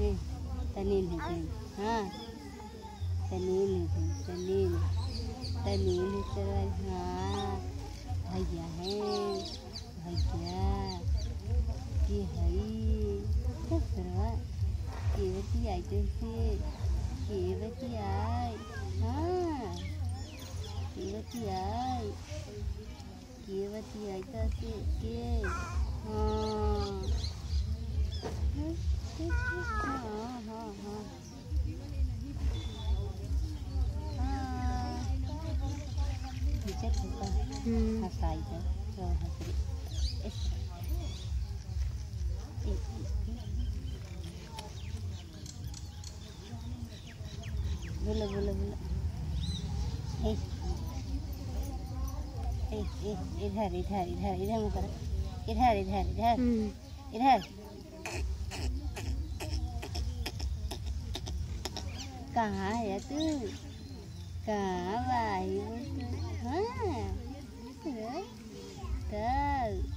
ए तनीन है। हाँ। तनीन है। तनीन तनीन है। चल हाँ। भैया है। भैया। ये है। ससुरवा के आई जैसे के बती आई। हाँ। के बती आई। के बती आई के हाँ हाँ हाँ हाँ हाँ है हम्म है तो। बोलो बोलो इधर इधर इधर इधर मुँह करो इधर इधर इधर हम्म इधर कहाँ है तू कहाँ भाई वो तू हाँ हाँ? तब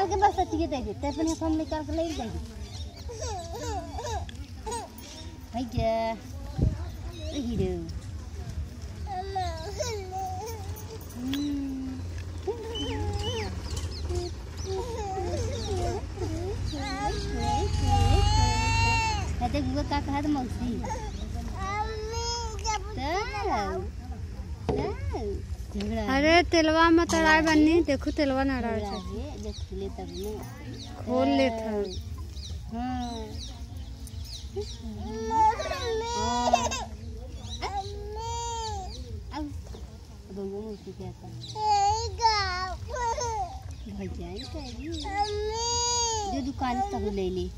खाई ले तो खाई ले अब तो निकाल के बस अतिए दे दे ते अपने हम निकाल के ले दे दे भैया अरे तेलवा में तड़ाई बनी देखो तेलवा ना रहा है है जब खुले तब ना। खोल ले था। हाँ। अब बंगो मौसी क्या था? भैया ही कहेगी जो दुकान तक ले ली।